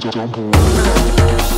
Double.